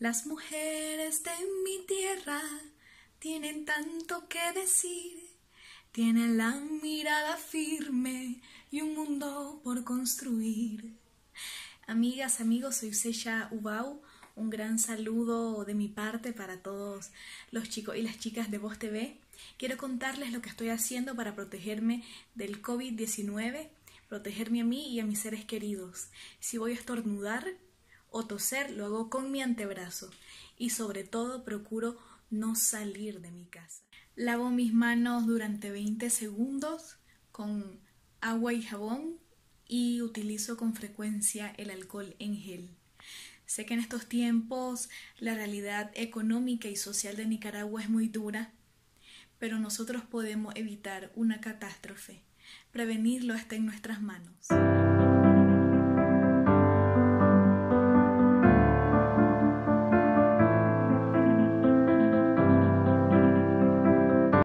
Las mujeres de mi tierra tienen tanto que decir, tienen la mirada firme y un mundo por construir. Amigas, amigos, soy Seya Ubau. Un gran saludo de mi parte para todos los chicos y las chicas de Voz TV. Quiero contarles lo que estoy haciendo para protegerme del COVID-19, protegerme a mí y a mis seres queridos. Si voy a estornudar o toser, lo hago con mi antebrazo y sobre todo procuro no salir de mi casa. Lavo mis manos durante 20 segundos con agua y jabón y utilizo con frecuencia el alcohol en gel. Sé que en estos tiempos la realidad económica y social de Nicaragua es muy dura, pero nosotros podemos evitar una catástrofe. Prevenirlo está en nuestras manos.